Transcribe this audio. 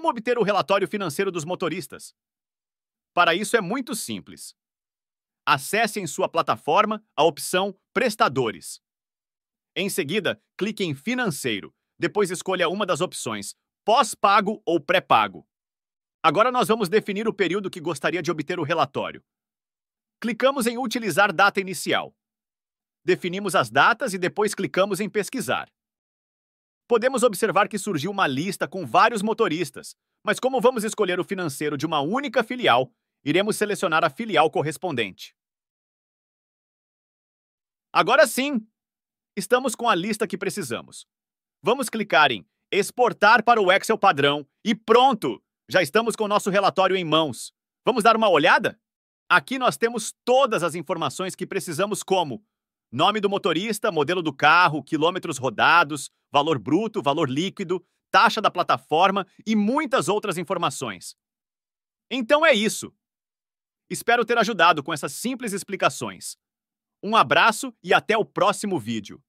Como obter o relatório financeiro dos motoristas? Para isso é muito simples. Acesse em sua plataforma a opção Prestadores. Em seguida, clique em Financeiro. Depois escolha uma das opções Pós-pago ou pré-pago. Agora nós vamos definir o período que gostaria de obter o relatório. Clicamos em Utilizar data inicial. Definimos as datas e depois clicamos em Pesquisar. Podemos observar que surgiu uma lista com vários motoristas, mas como vamos escolher o financeiro de uma única filial, iremos selecionar a filial correspondente. Agora sim! Estamos com a lista que precisamos. Vamos clicar em Exportar para o Excel padrão e pronto! Já estamos com o nosso relatório em mãos. Vamos dar uma olhada? Aqui nós temos todas as informações que precisamos como nome do motorista, modelo do carro, quilômetros rodados, valor bruto, valor líquido, taxa da plataforma e muitas outras informações. Então é isso. Espero ter ajudado com essas simples explicações. Um abraço e até o próximo vídeo.